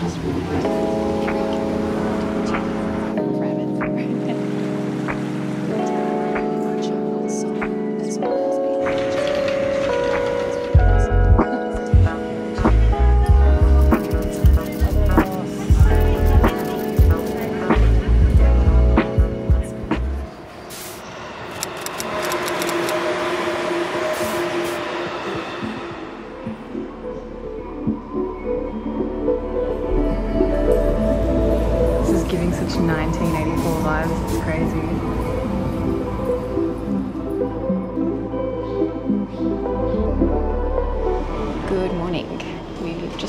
This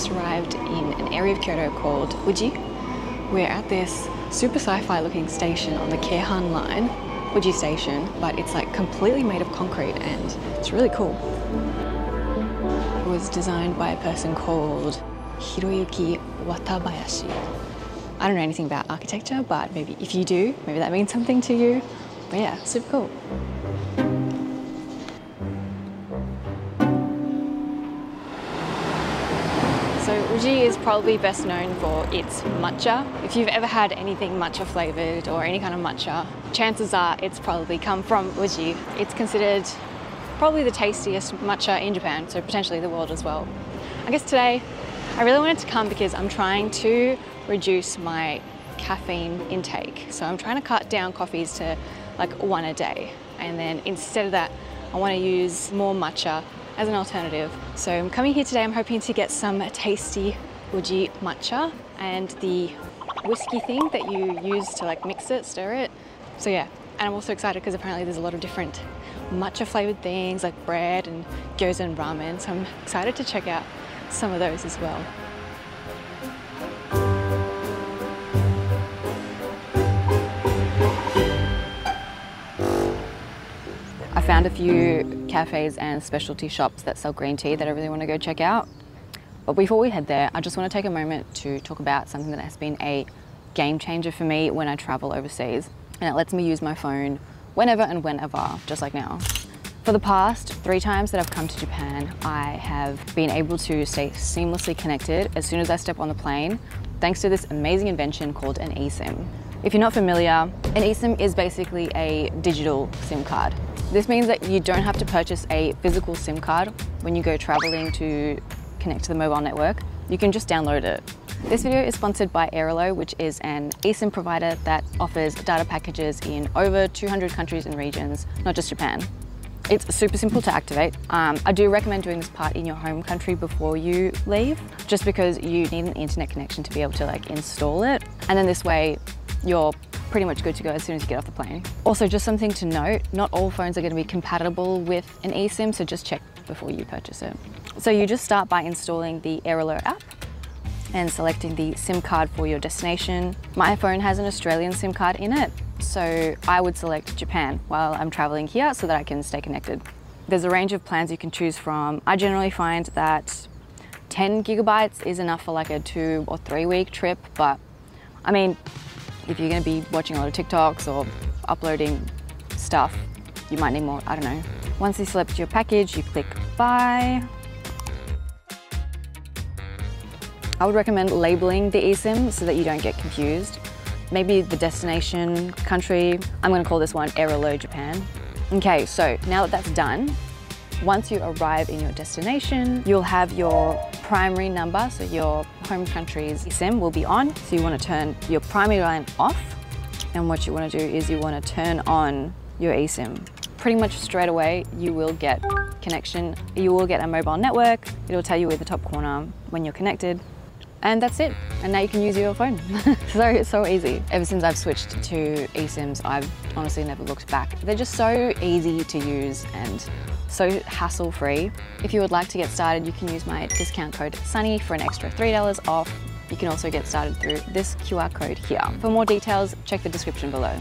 just arrived in an area of Kyoto called Uji. We're at this super sci-fi looking station on the Keihan line, Uji station, but it's like completely made of concrete and it's really cool. It was designed by a person called Hiroyuki Watabayashi. I don't know anything about architecture, but maybe if you do, maybe that means something to you. But yeah, super cool. So is probably best known for its matcha. If you've ever had anything matcha flavored or any kind of matcha, chances are it's probably come from Uji. It's considered probably the tastiest matcha in Japan, so potentially the world as well. I guess today I really wanted to come because I'm trying to reduce my caffeine intake. So I'm trying to cut down coffees to like one a day. And then instead of that, I want to use more matcha as an alternative. So I'm coming here today, I'm hoping to get some tasty Uji matcha and the whiskey thing that you use to like mix it, stir it. So yeah, and I'm also excited because apparently there's a lot of different matcha flavored things like bread and gyoza and ramen. So I'm excited to check out some of those as well. I found a few cafes and specialty shops that sell green tea that I really want to go check out. But before we head there, I just want to take a moment to talk about something that has been a game changer for me when I travel overseas. And it lets me use my phone whenever and whenever, just like now. For the past three times that I've come to Japan, I have been able to stay seamlessly connected as soon as I step on the plane, thanks to this amazing invention called an eSIM. If you're not familiar, an eSIM is basically a digital SIM card. This means that you don't have to purchase a physical SIM card when you go traveling to connect to the mobile network. You can just download it. This video is sponsored by Airalo, which is an eSIM provider that offers data packages in over 200 countries and regions, not just Japan. It's super simple to activate. Um, I do recommend doing this part in your home country before you leave, just because you need an internet connection to be able to like install it. And then this way, you're pretty much good to go as soon as you get off the plane. Also, just something to note, not all phones are going to be compatible with an eSIM, so just check before you purchase it. So you just start by installing the Airalo app and selecting the SIM card for your destination. My phone has an Australian SIM card in it, so I would select Japan while I'm traveling here so that I can stay connected. There's a range of plans you can choose from. I generally find that 10 gigabytes is enough for like a two or three week trip, but I mean, if you're gonna be watching a lot of TikToks or uploading stuff, you might need more, I don't know. Once you select your package, you click buy. I would recommend labeling the eSIM so that you don't get confused. Maybe the destination country, I'm gonna call this one Airalo Japan. Okay, so now that that's done, once you arrive in your destination, you'll have your primary number, so your home country's SIM will be on. So you want to turn your primary line off. And what you want to do is you want to turn on your eSIM. Pretty much straight away, you will get connection. You will get a mobile network. It'll tell you in the top corner when you're connected. And that's it. And now you can use your phone. so, it's so easy. Ever since I've switched to eSIMs, I've honestly never looked back. They're just so easy to use and so hassle-free. If you would like to get started, you can use my discount code SUNNY for an extra $3 off. You can also get started through this QR code here. For more details, check the description below.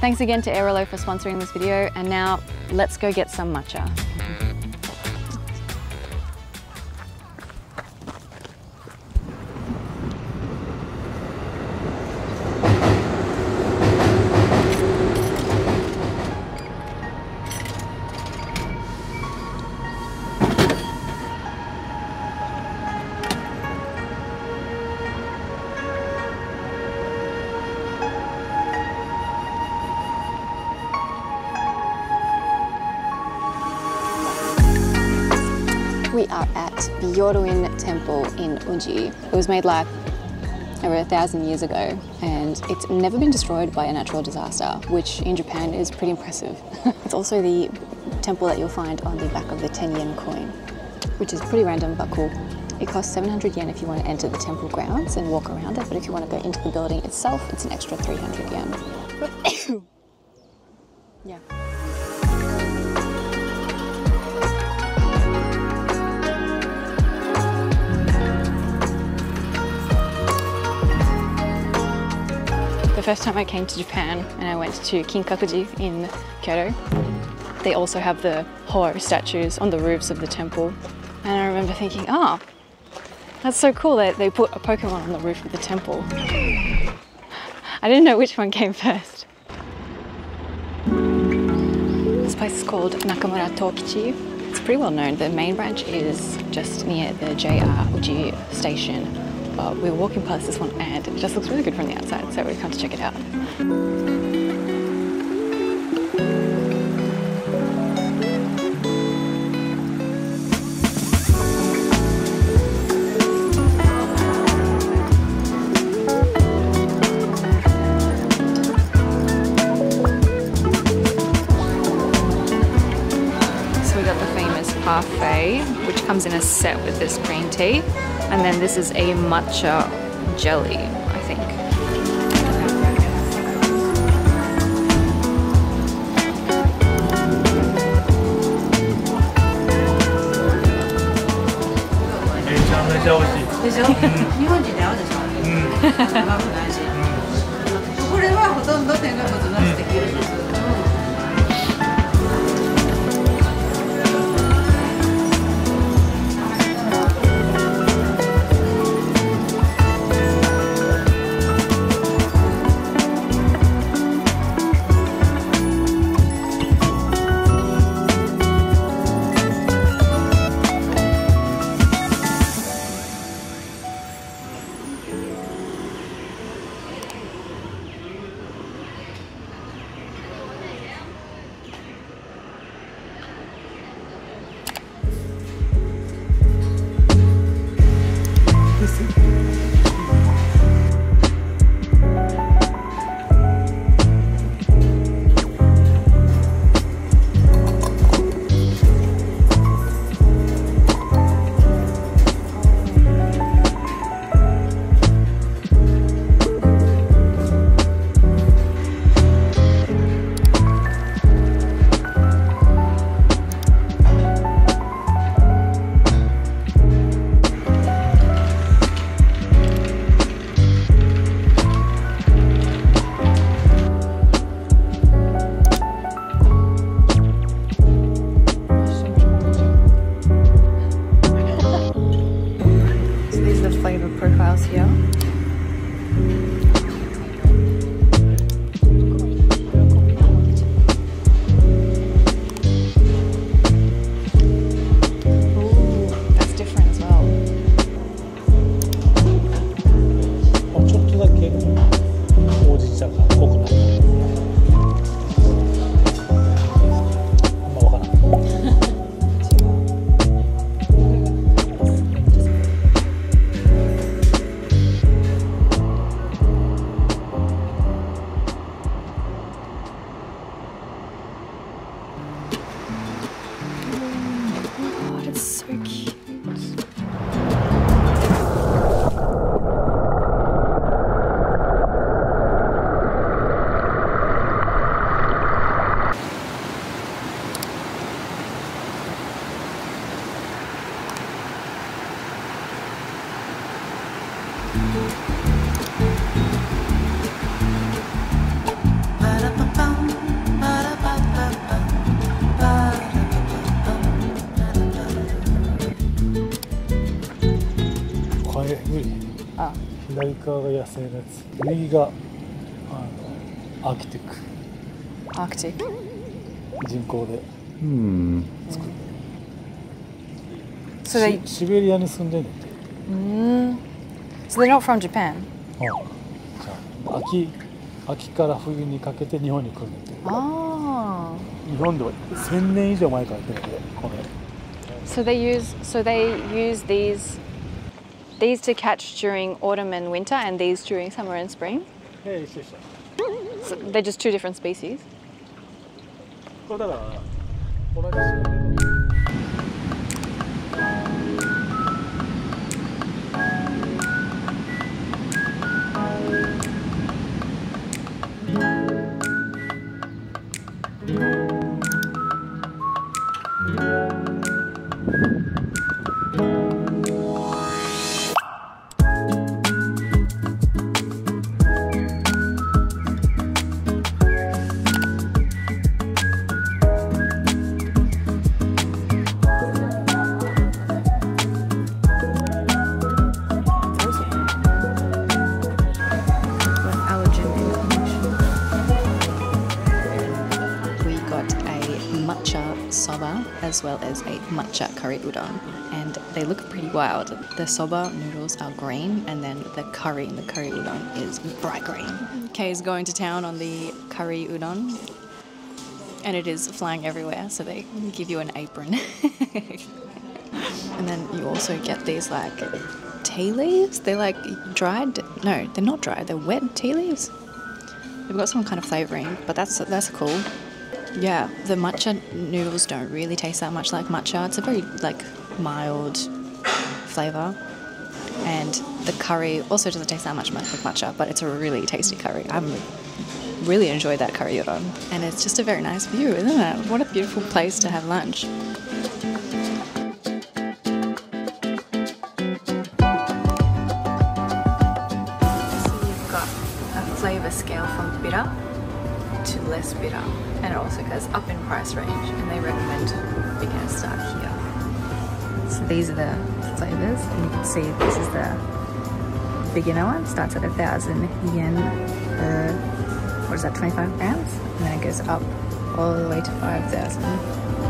Thanks again to Airalo for sponsoring this video, and now let's go get some matcha. Are at Byodoin Temple in Uji. It was made like over a thousand years ago and it's never been destroyed by a natural disaster, which in Japan is pretty impressive. it's also the temple that you'll find on the back of the 10 yen coin, which is pretty random but cool. It costs 700 yen if you want to enter the temple grounds and walk around it, but if you want to go into the building itself, it's an extra 300 yen. yeah. First time I came to Japan and I went to Kinkakuji in Kyoto, they also have the Ho-oh statues on the roofs of the temple. And I remember thinking, oh, that's so cool that they put a Pokemon on the roof of the temple. I didn't know which one came first. This place is called Nakamura Tokichi. It's pretty well known. The main branch is just near the JR Uji station. But we were walking past this one and it just looks really good from the outside, so we've come to check it out. So we got the famous parfait, which comes in a set with this green tea. And then this is a matcha jelly, I think. Mm. でしょ、日本人に合うでしょ、うまくないし、これはほとんど添加物なしできるんです、 側が野生のやつ。右があのアーキテック。Arctic. 人工で。So they, シシベリアに住んでんねんて。mm, so they're not from Japan？あ秋秋から冬にかけて日本に来るんだって。Oh. 日本では1000年以上前から来てるんでこれ So they use so they use these these to catch during autumn and winter, and these during summer and spring. ええ一緒一緒 So they're just two different species. これだから同じ種類だけ As well as a matcha curry udon, and they look pretty wild. The soba noodles are green, and then the curry in the curry udon is bright green. Kay is going to town on the curry udon, and it is flying everywhere, so they give you an apron. and then you also get these like tea leaves. They're like dried. No, they're not dried. They're wet tea leaves. They've got some kind of flavoring, but that's that's cool. Yeah, the matcha noodles don't really taste that much like matcha. It's a very like mild flavor, and the curry also doesn't taste that much like matcha, but it's a really tasty curry. I'm really enjoyed that curry udon, and it's just a very nice view, isn't it? What a beautiful place to have lunch. to less bitter and it also goes up in price range and they recommend you can start here. So these are the flavors and you can see this is the beginner one, starts at a thousand yen per, what is that, 25 grams? And then it goes up all the way to 5,000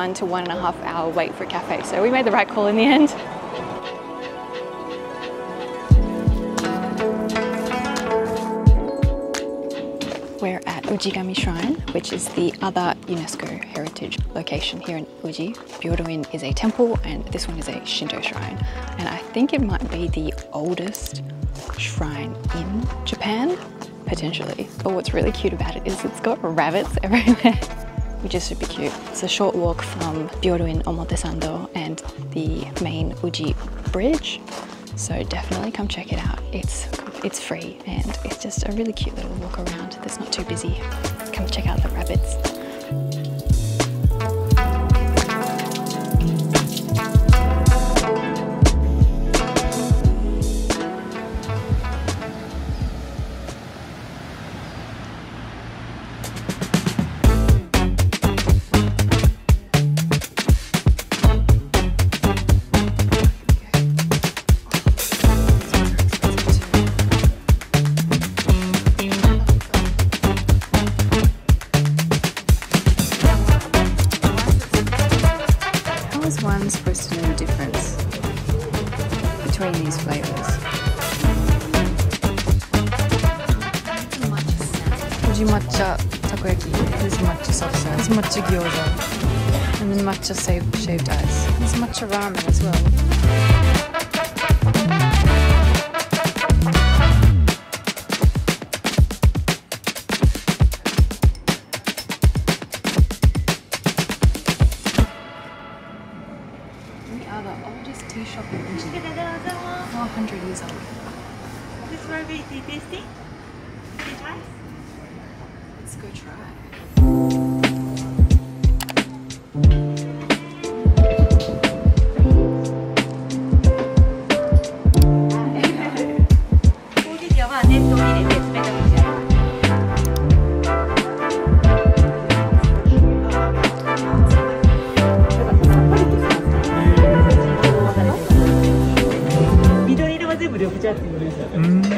one to one and a half hour wait for a cafe, so we made the right call in the end. We're at Ujigami Shrine, which is the other UNESCO heritage location here in Uji. Byodoin is a temple and this one is a Shinto shrine. And I think it might be the oldest shrine in Japan, potentially. But what's really cute about it is it's got rabbits everywhere which is super cute. It's a short walk from Byodoin Omotesando and the main Uji Bridge. So definitely come check it out. It's it's free and it's just a really cute little walk around that's not too busy. Come check out the rabbits.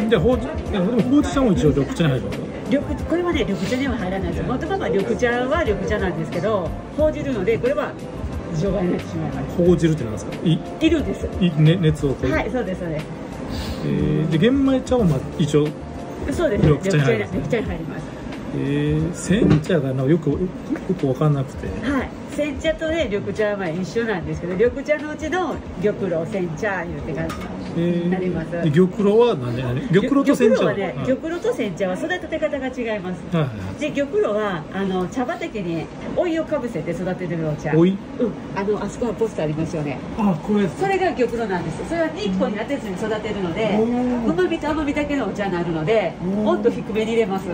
じゃあほうじでもほうじ茶も一応緑茶に入るの？緑これはね緑茶には入らないです。もともとは緑茶は緑茶なんですけど報じるのでこれは除外になってしまいます。ほうじるってなんですか？いいるんです。い、ね、熱をこう、はいそうですそうです。えー、で玄米茶はまあ一応そうです緑茶に入る緑茶に入ります。えー、煎茶がなよくよく分かんなくて。はい。煎茶とね緑茶はまあ一緒なんですけど緑茶のうちの玉露煎茶いうって感じ。えー、なります。で玉露は何で何？玉露と煎茶？はね、はい。玉露と煎茶は育て方が違います。はいはい。で玉露はあの茶畑にお湯をかぶせて育ててるお茶。おい？うん。あのあそこのポストありますよね。あこれそれが玉露なんです。それは日光に当てずに育てるのでおー。うまみと甘みだけのお茶になるのでおー。温度低めに入れます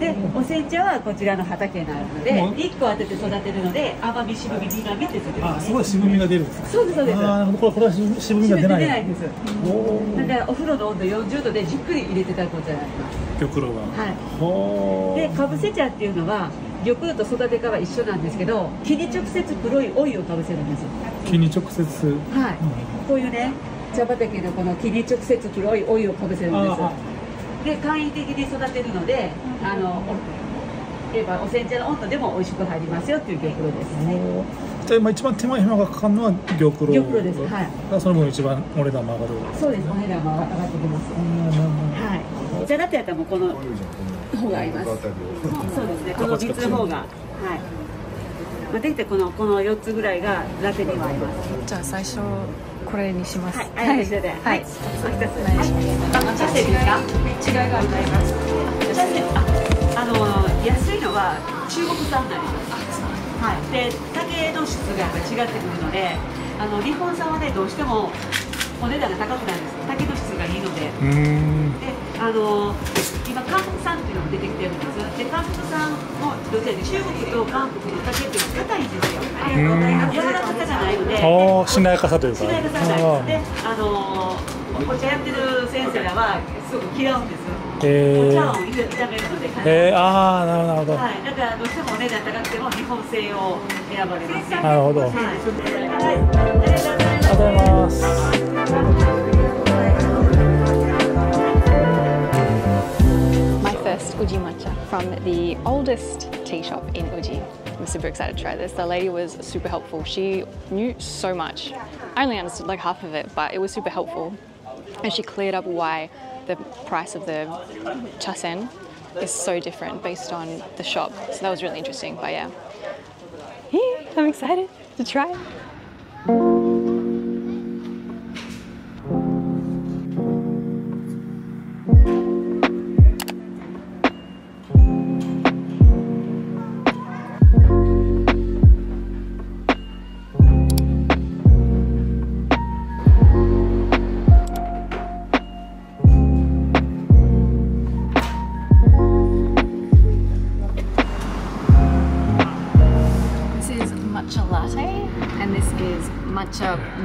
でお煎茶はこちらの畑になるのでお日光当てて育てるので甘み渋み苦みってついてる。んあですすごい渋みが出る。んですかそうです。そうですあこれこれは渋渋みが出ない。出ないんです。だからお風呂の温度40度でじっくり入れていただくお茶になります玉露がは。い。でかぶせ茶っていうのは玉露と育て方は一緒なんですけど木に直接黒いオイルをかぶせるんです木に直接。はい、こういうね茶畑のこの木に直接黒いオイルをかぶせるんです。あで簡易的に育てるのであのお言えばお煎茶の温度でも美味しく入りますよっていう玉露ですおーじゃあ今一番手間暇がかかるのは玉露。玉露です。はい。その分一番お値段も上がる。そうです。お値段も上がってきます。はい。お茶だってやったらもうこの方が合います。そうですね。この3つの方が。はい。まあ、できてこのこの4つぐらいがラテには合います。じゃあ最初これにしますはい、はい、はい一つお一つ、はい、あ、茶筅ですか？違いがあります。茶筅、あ、あの、安いのは中国産になります。はい、で、竹の質がやっぱり違ってくるので、あの、日本産はね、どうしても。お値段が高くなるんです。竹の質がいいので。うーんで、あの今韓国産っていうのも出てきてるんです。で、韓国産もどちらで中国と韓国の竹っていうのは硬いんですよ。柔らかさがないので。ああしなやかさというかしないでくださいで、あのー、お茶やってる先生らはすごく嫌うんです。えお茶をー、炒めるので、えー、ああなるほどなるほど、はい、だからどうしてもお値段高くても日本製を選ばれます。なるほどはい、Uji matcha from the oldest tea shop in Uji. I'm super excited to try this. The lady was super helpful. She knew so much. I only understood like half of it, but it was super helpful. And she cleared up why the price of the chasen is so different based on the shop. So that was really interesting. But yeah, I'm excited to try it.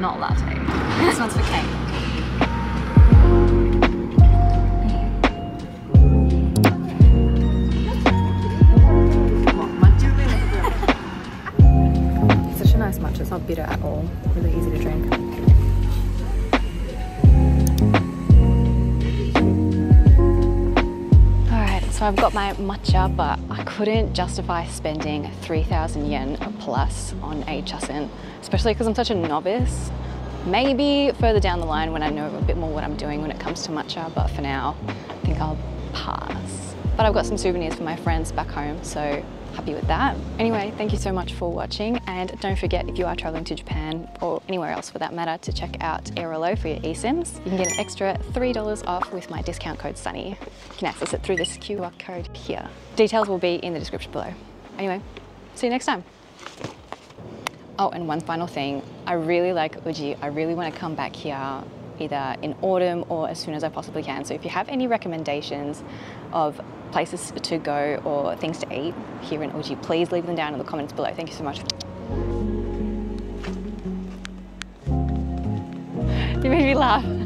Not latte. So I've got my matcha, but I couldn't justify spending 3,000 yen plus on a chasen, especially because I'm such a novice. Maybe further down the line when I know a bit more what I'm doing when it comes to matcha, but for now, I think I'll pass. But I've got some souvenirs for my friends back home, so happy with that. Anyway, thank you so much for watching, and don't forget if you are traveling to Japan or anywhere else for that matter to check out Airalo for your eSIMs. You can get an extra $3 off with my discount code SUNNY. You can access it through this QR code here. Details will be in the description below. Anyway, see you next time. Oh, and one final thing. I really like Uji. I really want to come back here either in autumn or as soon as I possibly can. So if you have any recommendations of places to go or things to eat here in Uji, please leave them down in the comments below. Thank you so much. You made me laugh.